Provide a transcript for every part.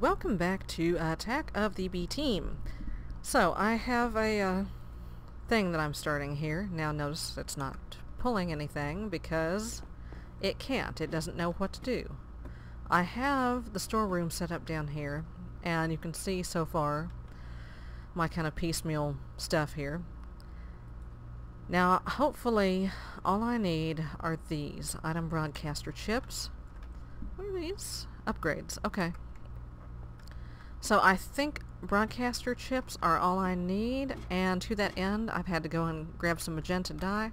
welcome back to Attack of the B Team. So, I have a uh, thing that I'm starting here. Now notice it's not pulling anything because it can't. It doesn't know what to do. I have the storeroom set up down here, and you can see so far my kind of piecemeal stuff here. Now, hopefully, all I need are these item broadcaster chips. What are these? Upgrades. Okay. So I think broadcaster chips are all I need, and to that end, I've had to go and grab some magenta dye.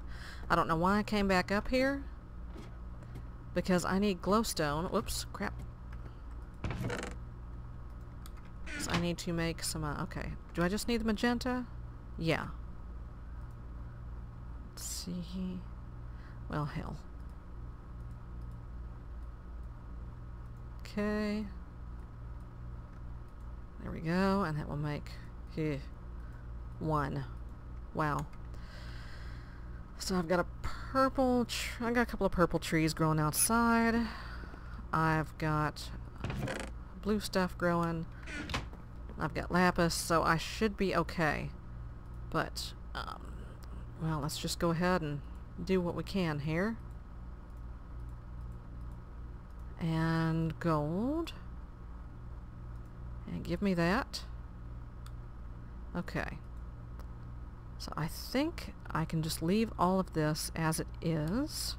I don't know why I came back up here, because I need glowstone. Whoops, crap. So I need to make some, uh, okay. Do I just need the magenta? Yeah. Let's see. Well, hell. Okay. There we go, and that will make eh, one. Wow. So I've got a purple, I've got a couple of purple trees growing outside. I've got blue stuff growing. I've got lapis, so I should be okay. But, um, well, let's just go ahead and do what we can here. And gold. And give me that. Okay. So I think I can just leave all of this as it is.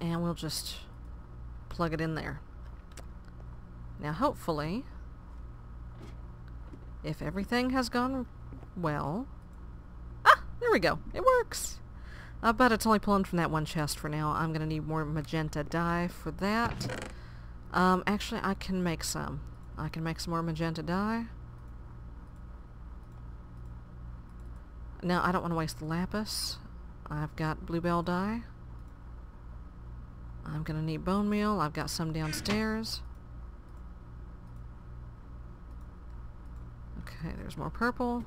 And we'll just plug it in there. Now hopefully, if everything has gone well... Ah! There we go. It works! I bet it's only pulling from that one chest for now. I'm going to need more magenta dye for that. Um, actually, I can make some. I can make some more magenta dye. Now, I don't want to waste the lapis. I've got bluebell dye. I'm going to need bone meal. I've got some downstairs. Okay, there's more purple.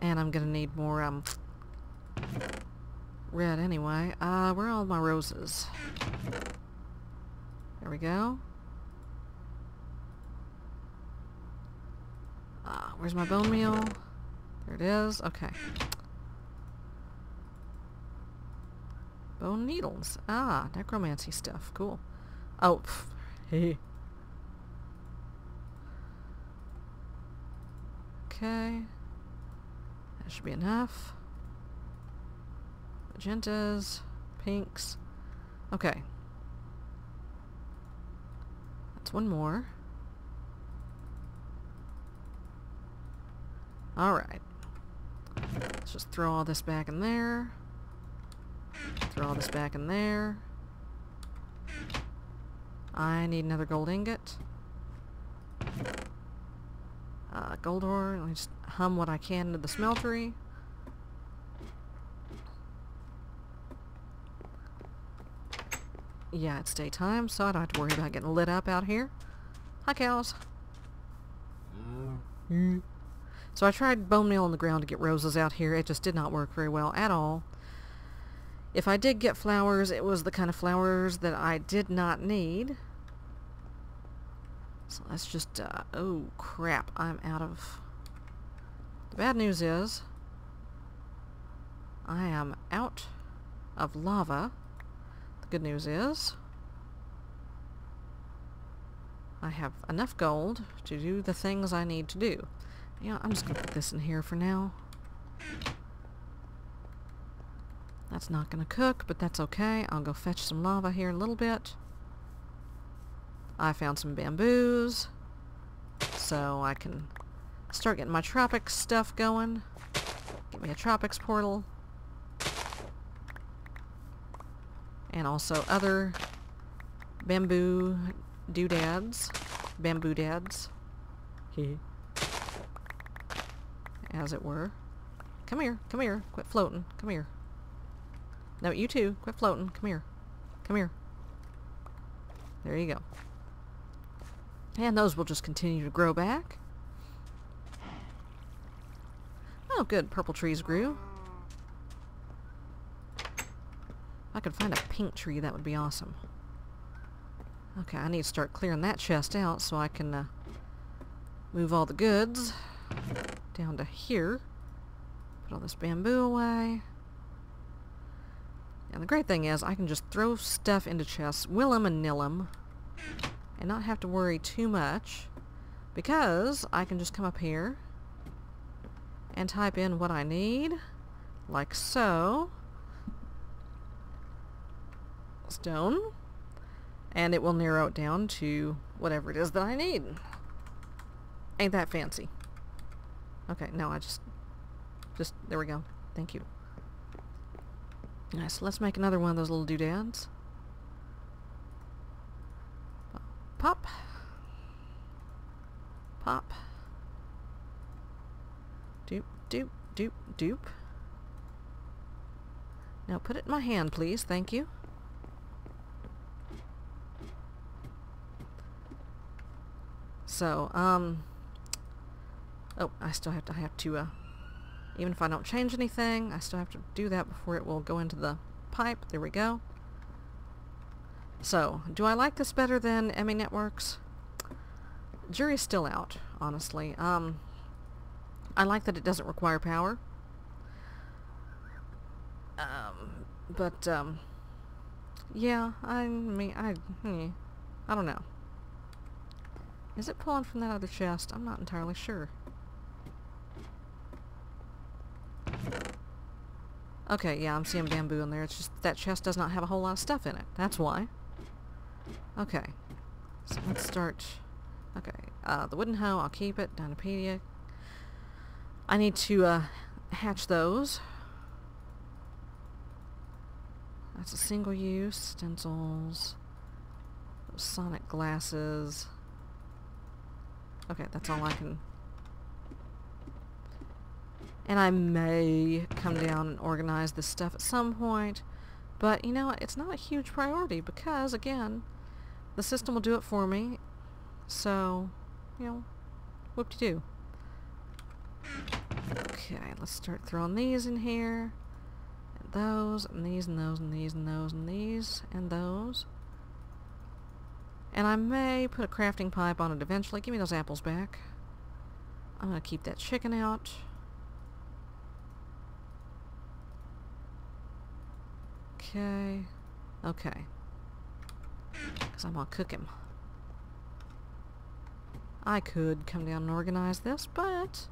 And I'm going to need more, um, red anyway. Uh, where are all my roses? There we go. Uh, where's my bone meal? There it is. Okay. Bone needles. Ah, necromancy stuff. Cool. Oh, hey. Okay. That should be enough magentas, pinks. Okay. That's one more. Alright. Let's just throw all this back in there. Throw all this back in there. I need another gold ingot. Uh, gold ore. Let me just hum what I can into the smeltery. Yeah, it's daytime, so I don't have to worry about getting lit up out here. Hi, cows. Mm. So I tried bone meal on the ground to get roses out here. It just did not work very well at all. If I did get flowers, it was the kind of flowers that I did not need. So let's just, uh, oh crap, I'm out of... The bad news is, I am out of lava. Good news is I have enough gold to do the things I need to do. Yeah, I'm just to put this in here for now. That's not going to cook, but that's okay. I'll go fetch some lava here in a little bit. I found some bamboos, so I can start getting my tropics stuff going. Get me a tropics portal. And also other bamboo doodads, bamboo dads, as it were. Come here, come here, quit floating, come here. No, you too, quit floating, come here, come here. There you go. And those will just continue to grow back. Oh, good, purple trees grew. I could find a pink tree, that would be awesome. Okay, I need to start clearing that chest out so I can uh, move all the goods down to here. Put all this bamboo away. And the great thing is I can just throw stuff into chests, will 'em and nil 'em, and not have to worry too much because I can just come up here and type in what I need, like so. Stone. And it will narrow it down to whatever it is that I need. Ain't that fancy. Okay, no, I just, just, there we go. Thank you. Alright, so let's make another one of those little doodads. Pop. Pop. Doop, doop, doop, doop. Now put it in my hand, please. Thank you. So, um... Oh, I still have to I have to, uh... Even if I don't change anything, I still have to do that before it will go into the pipe. There we go. So, do I like this better than ME Networks? Jury's still out, honestly. Um, I like that it doesn't require power. Um, but, um, yeah, I mean, I, hmm, I don't know. Is it pulling from that other chest? I'm not entirely sure. Okay, yeah, I'm seeing bamboo in there. It's just that chest does not have a whole lot of stuff in it. That's why. Okay. So let's start... Okay, uh, the wooden hoe, I'll keep it. Dinopedia. I need to uh, hatch those. That's a single use. Stencils. Sonic glasses. Okay, that's all I can and I may come down and organize this stuff at some point. But, you know, it's not a huge priority because, again, the system will do it for me. So, you know, whoop-de-doo. Okay, let's start throwing these in here. And those, and these, and those, and these, and those, and these, and those. And I may put a crafting pipe on it eventually. Give me those apples back. I'm going to keep that chicken out. Okay. Okay. Because I'm gonna cook him. I could come down and organize this, but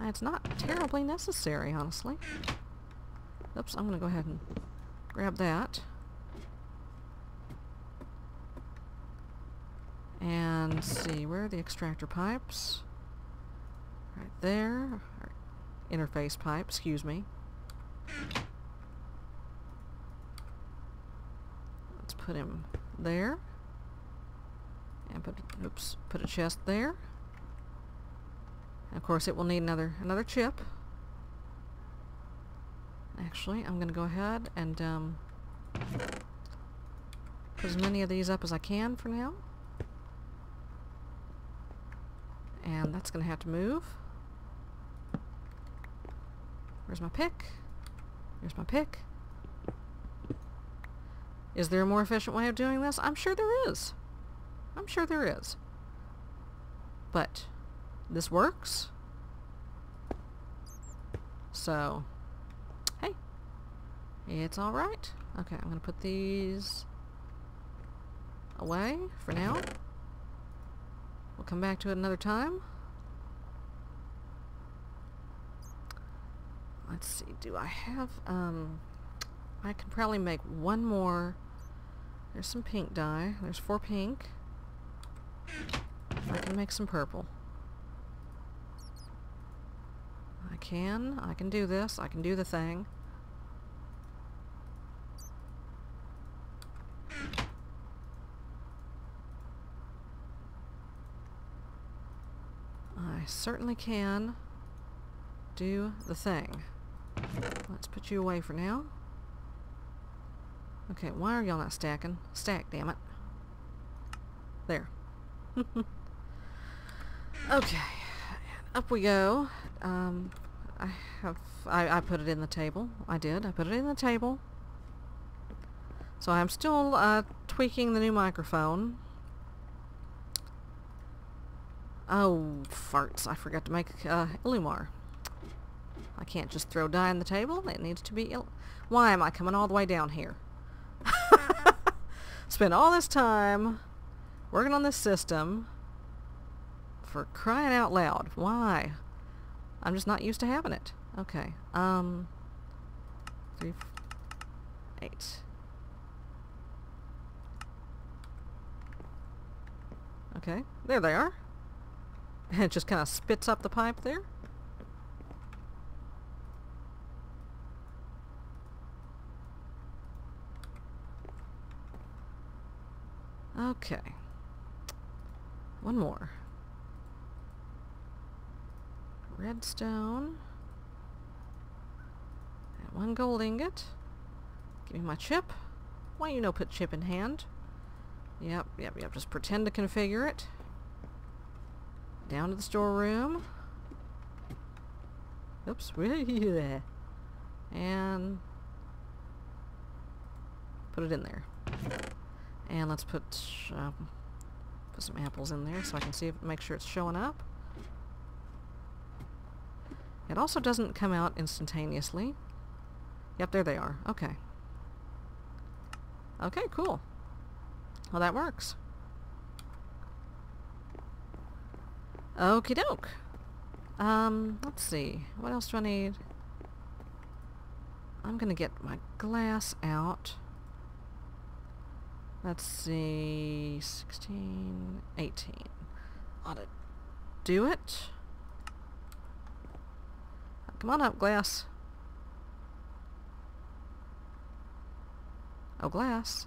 it's not terribly necessary, honestly. Oops, I'm gonna go ahead and grab that. And see, where are the extractor pipes? Right there. Interface pipe, excuse me. Let's put him there. And put, oops, put a chest there. And of course it will need another, another chip. Actually, I'm going to go ahead and um, put as many of these up as I can for now. And that's going to have to move. Where's my pick? Here's my pick. Is there a more efficient way of doing this? I'm sure there is. I'm sure there is. But this works. So, hey, it's alright. Okay, I'm going to put these away for now. We'll come back to it another time. Let's see, do I have, um, I can probably make one more there's some pink dye. There's four pink. I can make some purple. I can. I can do this. I can do the thing. I certainly can do the thing. Let's put you away for now. Okay, why are y'all not stacking? Stack, damn it. There. okay. Up we go. Um, I have... I, I put it in the table. I did. I put it in the table. So I'm still uh, tweaking the new microphone. Oh, farts. I forgot to make uh, Illumar. I can't just throw dye on the table. It needs to be... Why am I coming all the way down here? Spend all this time working on this system for crying out loud. Why? I'm just not used to having it. Okay. Um... Three... Eight. Okay. There they are. And it just kind of spits up the pipe there. Okay. One more. Redstone. And one gold ingot. Give me my chip. Why you know put chip in hand? Yep, yep, yep. Just pretend to configure it. Down to the storeroom. Oops. and put it in there. And let's put um, put some apples in there so I can see if, make sure it's showing up. It also doesn't come out instantaneously. Yep, there they are. Okay. Okay, cool. Well, that works. Okie doke. Um, let's see. What else do I need? I'm gonna get my glass out. Let's see, 16, 18. Ought to do it. Come on up, glass. Oh, glass.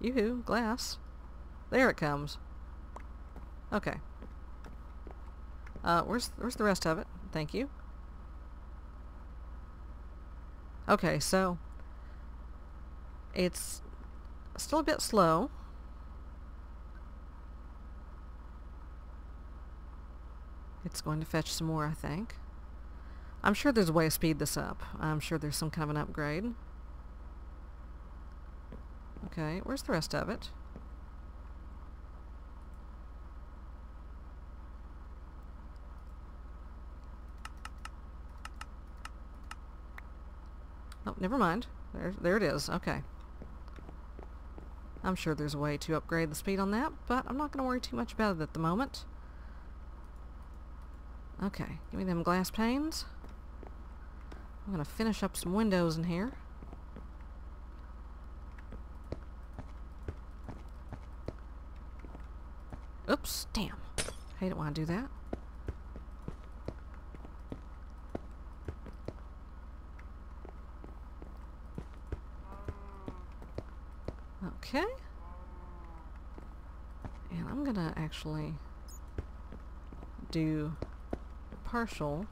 Yoo-hoo, glass. There it comes. Okay. Uh, where's, where's the rest of it? Thank you. Okay, so it's still a bit slow. It's going to fetch some more, I think. I'm sure there's a way to speed this up. I'm sure there's some kind of an upgrade. Okay, where's the rest of it? Oh, never mind. There, there it is. Okay. I'm sure there's a way to upgrade the speed on that, but I'm not going to worry too much about it at the moment. Okay, give me them glass panes. I'm going to finish up some windows in here. Oops, damn. Hate it when I do that. Okay. And I'm gonna actually do partial.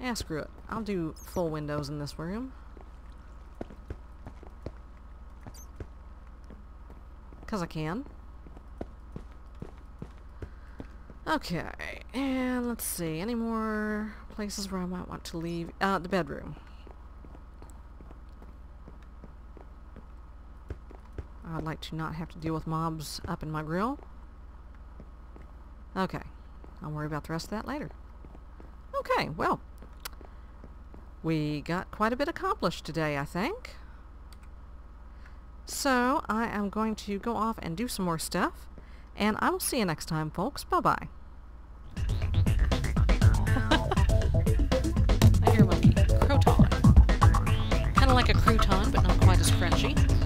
Yeah, screw it. I'll do full windows in this room. Because I can. Okay, and let's see. Any more places where I might want to leave? Uh, the bedroom. I'd like to not have to deal with mobs up in my grill. Okay. I'll worry about the rest of that later. Okay, well. We got quite a bit accomplished today, I think. So, I am going to go off and do some more stuff. And I will see you next time, folks. Bye-bye. like a crouton, but not quite as crunchy.